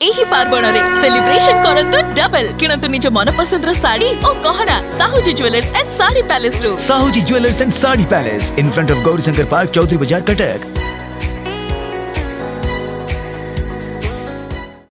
ଏହି ପାର୍ବଣରେ ସେଲିବ୍ରେସନ କରନ୍ତୁ ଡବଲ କିଣନ୍ତୁ ନିଜ ମନପସନ୍ଦର ଶାଢୀ ଓ ଗହଣା ସାହୁଜୀ ଜୁଏଲର୍ସ ଆଣ୍ଡ ଶାଢୀ ପ୍ୟାଲେସରୁ Sahuji Jewelers and Sari Palace in front of Gaurisankar Park, Chaudhary Bazaar, Cuttack.